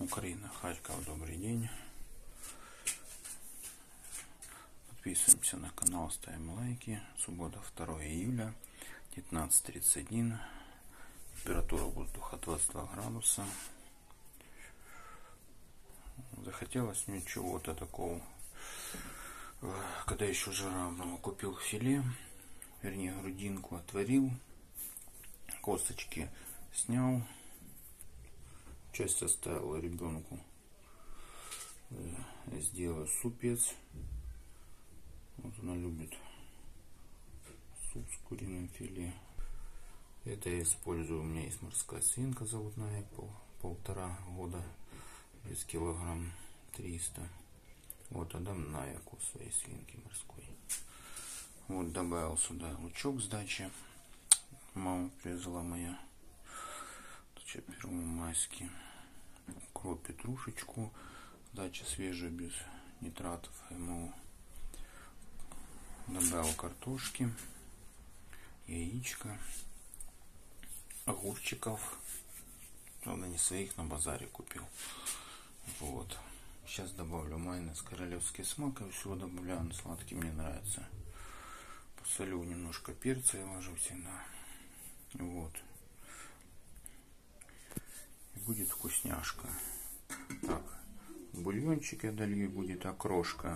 Украина, Харьков, добрый день. Подписываемся на канал, ставим лайки. Суббота, 2 июля, 19.31. Температура воздуха 22 градуса. Захотелось мне чего-то такого. Когда еще жара была, купил филе, вернее грудинку отварил, косточки снял, часть оставила ребенку. Сделаю супец. Вот она любит суп с куриным филе. Это я использую. У меня есть морская свинка, зовут на пол, полтора года, без килограмм 300. Вот отдам на яку своей свинки морской. Вот добавил сюда лучок с дачи. Мама привезла моя. Дача первомайский. Укроп, петрушечку. Дача свежая, без нитратов. Ему добавил картошки, яичко, огурчиков. Правда, не своих на базаре купил. Вот. Сейчас добавлю майонез королевский смак. И все добавляю, он сладкий мне нравится. Посолю немножко перца и ложу всегда. Вот. И будет вкусняшка. Так, бульончик я долью, будет окрошка.